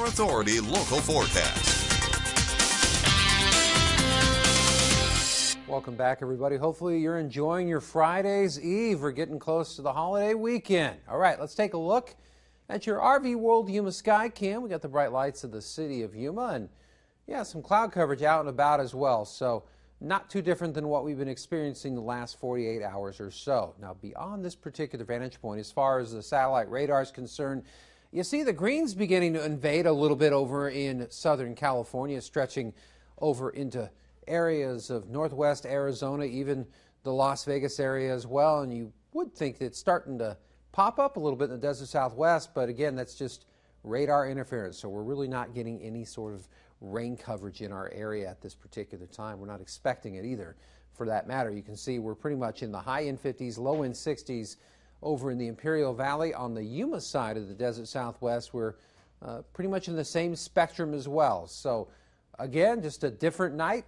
Weather Authority local forecast. Welcome back, everybody. Hopefully, you're enjoying your Friday's Eve. We're getting close to the holiday weekend. All right, let's take a look at your RV World Yuma Sky Cam. We got the bright lights of the city of Yuma and, yeah, some cloud coverage out and about as well. So, not too different than what we've been experiencing the last 48 hours or so. Now, beyond this particular vantage point, as far as the satellite radar is concerned, you see the greens beginning to invade a little bit over in Southern California, stretching over into areas of northwest Arizona, even the Las Vegas area as well. And you would think it's starting to pop up a little bit in the desert southwest, but again, that's just radar interference. So we're really not getting any sort of rain coverage in our area at this particular time. We're not expecting it either for that matter. You can see we're pretty much in the high end 50s, low end 60s over in the Imperial Valley. On the Yuma side of the desert southwest, we're uh, pretty much in the same spectrum as well. So again, just a different night,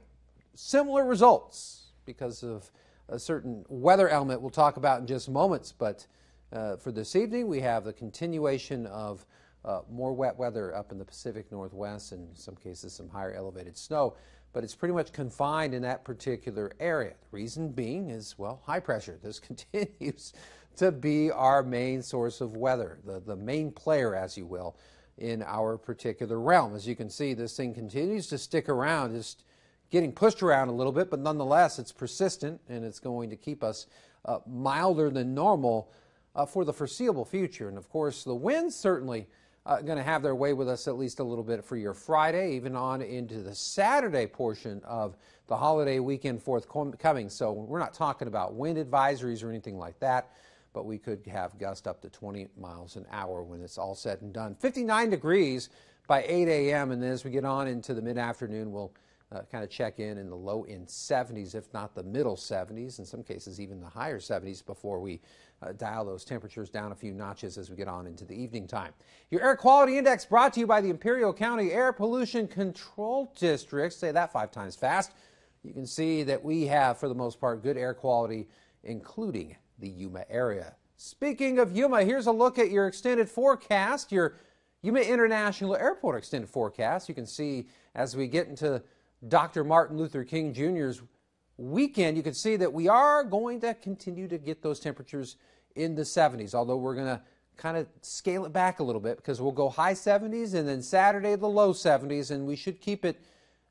similar results because of a certain weather element we'll talk about in just moments. But uh, for this evening, we have the continuation of uh, more wet weather up in the Pacific Northwest and in some cases some higher elevated snow. But it's pretty much confined in that particular area. The reason being is, well, high pressure. This continues to be our main source of weather, the, the main player, as you will, in our particular realm. As you can see, this thing continues to stick around, just getting pushed around a little bit, but nonetheless, it's persistent and it's going to keep us uh, milder than normal uh, for the foreseeable future. And of course, the winds certainly uh, going to have their way with us at least a little bit for your Friday, even on into the Saturday portion of the holiday weekend forthcoming. So we're not talking about wind advisories or anything like that, but we could have gust up to 20 miles an hour when it's all said and done. 59 degrees by 8 a.m. And then as we get on into the mid afternoon, we'll uh, kind of check in in the low in 70s, if not the middle 70s, in some cases even the higher 70s before we uh, dial those temperatures down a few notches as we get on into the evening time. Your air quality index brought to you by the Imperial County Air Pollution Control District. Say that five times fast. You can see that we have, for the most part, good air quality, including the Yuma area. Speaking of Yuma, here's a look at your extended forecast, your Yuma International Airport extended forecast. You can see as we get into Dr. Martin Luther King Jr.'s weekend, you can see that we are going to continue to get those temperatures in the 70s, although we're going to kind of scale it back a little bit because we'll go high 70s and then Saturday the low 70s, and we should keep it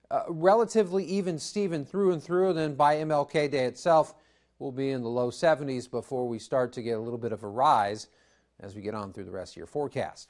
uh, relatively even Steven through and through. And then by MLK Day itself, we'll be in the low 70s before we start to get a little bit of a rise as we get on through the rest of your forecast.